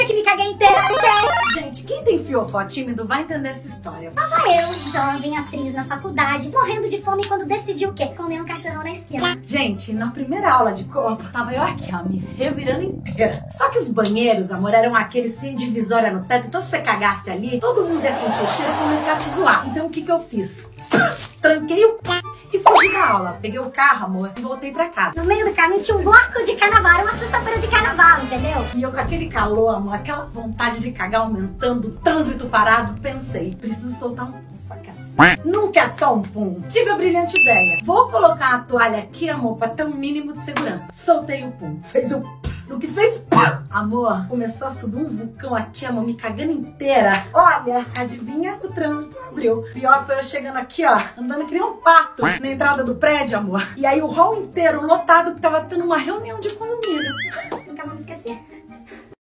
dia que me caguei inteira, tchê. Gente, quem tem fiofó tímido vai entender essa história. Tava eu, jovem atriz na faculdade, morrendo de fome quando decidi o quê? Comer um cachorrão na esquina. Gente, na primeira aula de corpo, tava eu aqui, ó, me revirando inteira. Só que os banheiros, amor, eram aqueles sem divisória no teto, então se você cagasse ali, todo mundo ia sentir o cheiro e começar a te zoar. Então o que que eu fiz? Tranquei o c... e da aula. Peguei o carro, amor, e voltei pra casa. No meio do caminho tinha um bloco de carnaval, era uma sexta-feira de carnaval, entendeu? E eu com aquele calor, amor, aquela vontade de cagar aumentando, o trânsito parado, pensei, preciso soltar um pum, só que assim, nunca é só um pum. Tive a brilhante ideia. Vou colocar a toalha aqui, amor, pra ter um mínimo de segurança. Soltei o pum. Fez o pum. No que fez, pum. Amor, começou a subir um vulcão aqui, amor, me cagando inteira. Olha, adivinha? O trânsito abriu. Pior foi eu chegando aqui, ó, andando que nem um pato na entrada do prédio, amor. E aí o hall inteiro lotado, que tava tendo uma reunião de condomínio. Nunca me esquecer.